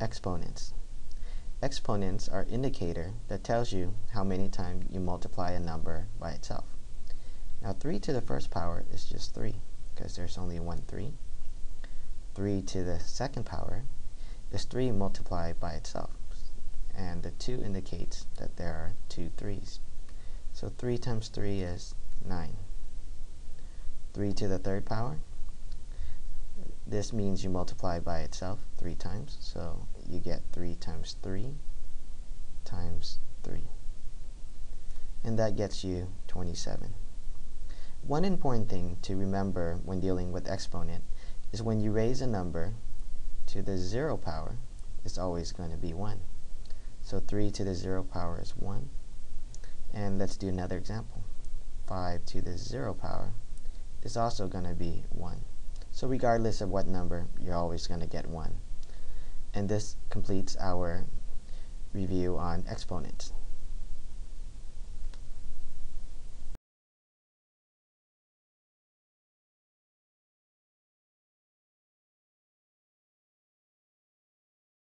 Exponents. Exponents are indicator that tells you how many times you multiply a number by itself. Now 3 to the first power is just 3 because there's only one 3. 3 to the second power is 3 multiplied by itself and the 2 indicates that there are two 3's. So 3 times 3 is 9. 3 to the third power this means you multiply by itself 3 times, so you get 3 times 3 times 3. And that gets you 27. One important thing to remember when dealing with exponent is when you raise a number to the 0 power, it's always going to be 1. So 3 to the 0 power is 1. And let's do another example. 5 to the 0 power is also going to be 1. So regardless of what number, you're always going to get 1. And this completes our review on exponents.